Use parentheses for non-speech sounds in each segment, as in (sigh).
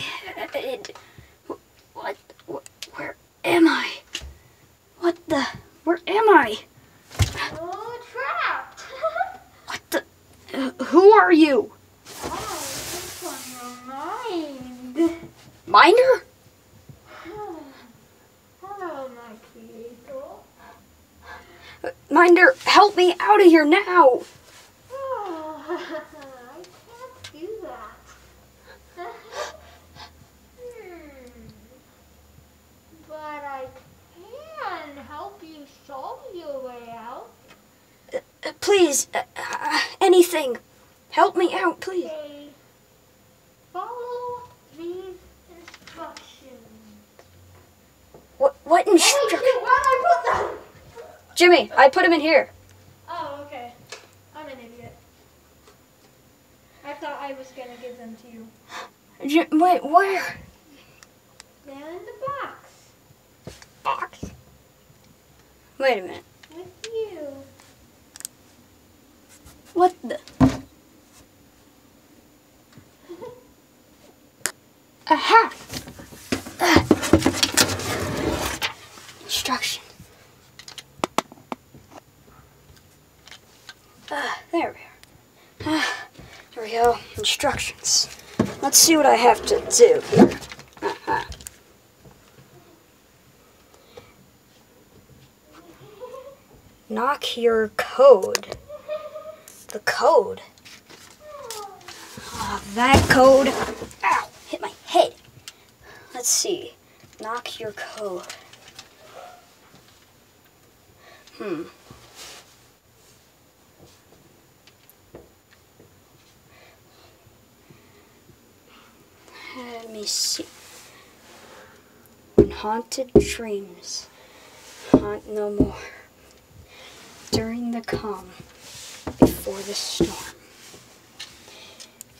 head. What? what? Where am I? What the? Where am I? Oh, trapped. (laughs) What the? Uh, who are you? oh, on your mind? Minder? (sighs) Hello, my Minder, help me out of here now. Oh, I can't do that. hmm. But I can help you solve your way out. Uh, please, uh, uh, anything. Help me out, please. Okay. Follow these instructions. What? What Hey, I put them? Jimmy, I put him in here. Oh, okay. I'm an idiot. I thought I was gonna give them to you. (gasps) J- wait, where? They're in the box Box. Wait a minute. with you. What the? (laughs) Aha! Ah. Instruction. Ah, there we are. Ah, there we go. Instructions. Let's see what I have to do here. Knock your code. The code. Ah, that code. Ow! Hit my head. Let's see. Knock your code. Hmm. Let me see. Haunted dreams haunt no more. During the calm before the storm.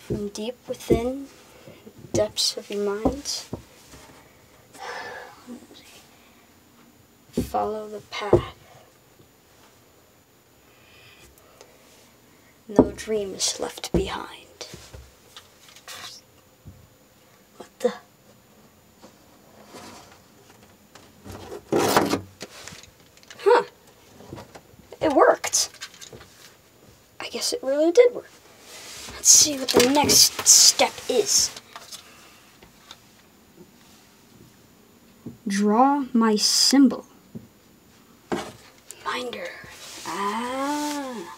From deep within, depths of your mind, follow the path. No dreams left behind. It worked. I guess it really did work. Let's see what the next step is. Draw my symbol. Minder. Ah.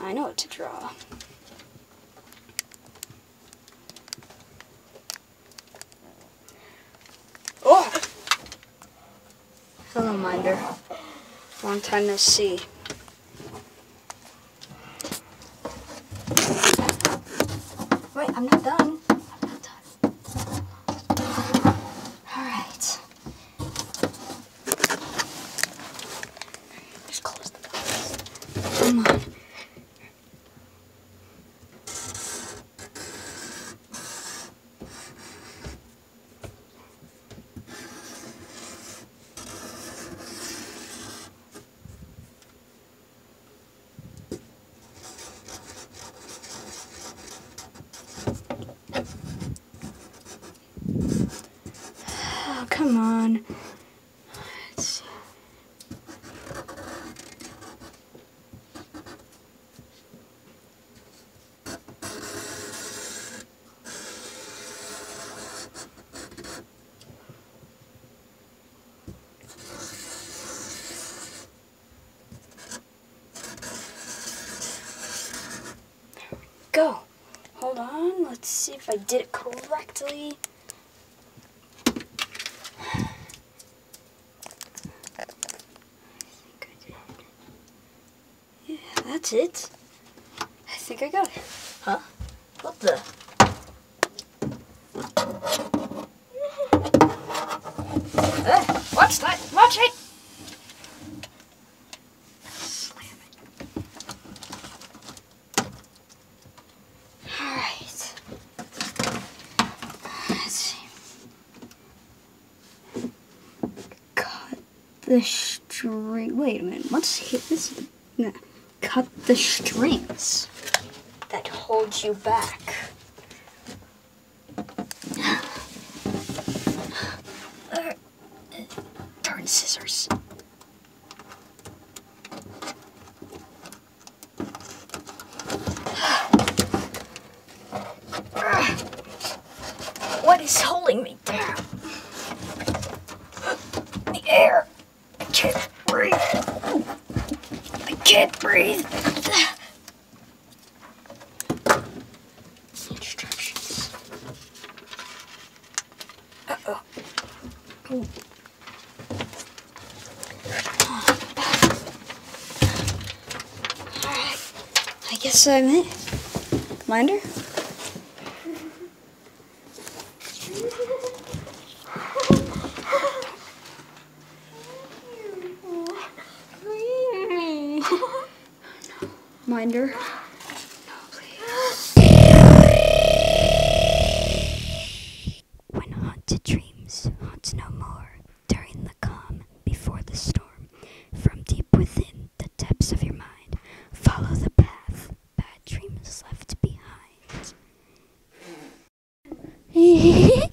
I know what to draw. Oh! Hello, Minder. Long no see. Wait, I'm not done. Go. Hold on. Let's see if I did it correctly. think I did. Yeah, that's it. I think I got it. Huh? What the? Hey, watch that! Watch it! Slam it. Alright. Let's see. Cut the string. Wait a minute. What's here? This. No. Cut the strings that hold you back. pulling me down. The air. I can't breathe. I can't breathe. Instructions. Uh-oh. Alright. I guess I'm it. Minder? Minder? When haunted dreams haunt no more, during the calm, before the storm, from deep within the depths of your mind, follow the path bad dreams left behind. (laughs)